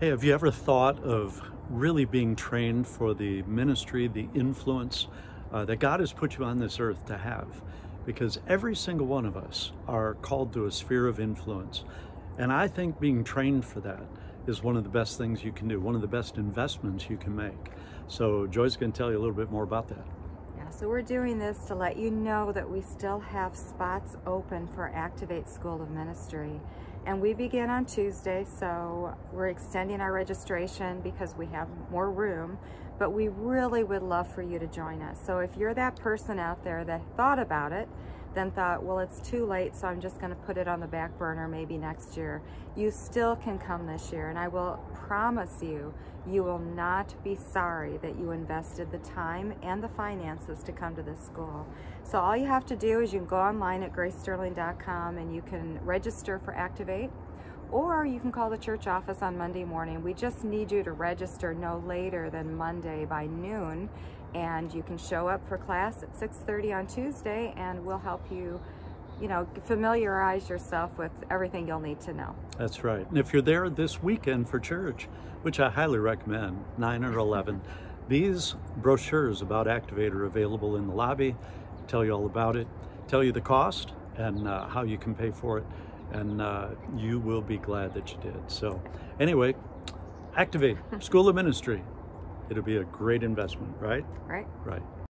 Hey, have you ever thought of really being trained for the ministry, the influence uh, that God has put you on this earth to have? Because every single one of us are called to a sphere of influence. And I think being trained for that is one of the best things you can do, one of the best investments you can make. So Joy's going to tell you a little bit more about that. Yeah, so we're doing this to let you know that we still have spots open for Activate School of Ministry. And we begin on Tuesday, so we're extending our registration because we have more room, but we really would love for you to join us. So if you're that person out there that thought about it, then thought, well, it's too late, so I'm just going to put it on the back burner maybe next year. You still can come this year, and I will promise you, you will not be sorry that you invested the time and the finances to come to this school. So all you have to do is you can go online at gracesterling.com and you can register for Activate or you can call the church office on Monday morning. We just need you to register no later than Monday by noon and you can show up for class at 6.30 on Tuesday and we'll help you you know, familiarize yourself with everything you'll need to know. That's right. And if you're there this weekend for church, which I highly recommend, 9 or 11, these brochures about Activate are available in the lobby, tell you all about it, tell you the cost and uh, how you can pay for it, and uh, you will be glad that you did. So anyway, Activate, School of Ministry. It'll be a great investment, right? Right. Right.